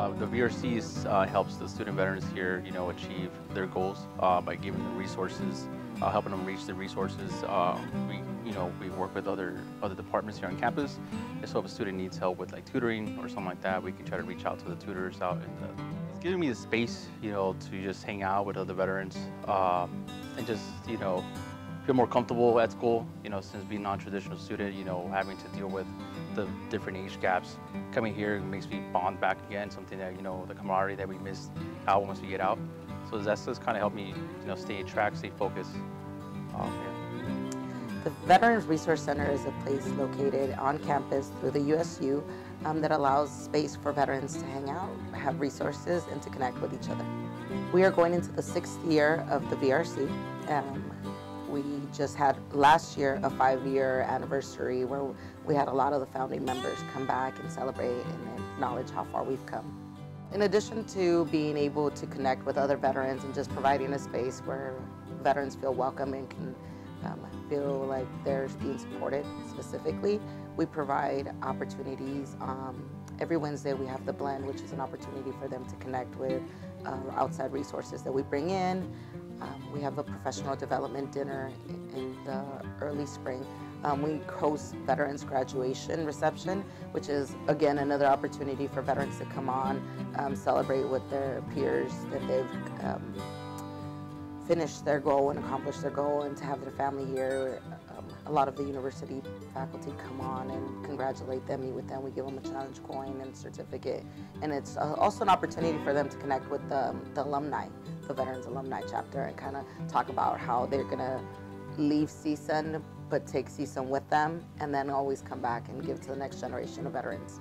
Uh, the VRCs uh, helps the student veterans here, you know, achieve their goals uh, by giving them resources, uh, helping them reach the resources. Uh, we, you know, we work with other other departments here on campus, and so if a student needs help with like tutoring or something like that, we can try to reach out to the tutors out in the. It's giving me the space, you know, to just hang out with other veterans um, and just, you know, feel more comfortable at school. You know, since being a non-traditional student, you know, having to deal with the different age gaps. Coming here makes me bond back again, something that, you know, the camaraderie that we missed out once we get out. So that's just kind of helped me, you know, stay track, stay focused. Um, yeah. The Veterans Resource Center is a place located on campus through the USU um, that allows space for veterans to hang out, have resources, and to connect with each other. We are going into the sixth year of the VRC. Um, we just had last year a five-year anniversary where we had a lot of the founding members come back and celebrate and acknowledge how far we've come. In addition to being able to connect with other veterans and just providing a space where veterans feel welcome and can um, feel like they're being supported specifically, we provide opportunities. Um, every Wednesday we have the blend, which is an opportunity for them to connect with uh, outside resources that we bring in. Um, we have a professional development dinner in the early spring. Um, we host veterans graduation reception, which is again another opportunity for veterans to come on, um, celebrate with their peers that they've um, finished their goal and accomplished their goal, and to have their family here. Um, a lot of the university faculty come on and congratulate them, meet with them. We give them a challenge coin and certificate, and it's uh, also an opportunity for them to connect with the, the alumni the Veterans Alumni Chapter and kind of talk about how they're going to leave CSUN but take CSUN with them and then always come back and give to the next generation of veterans.